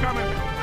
coming.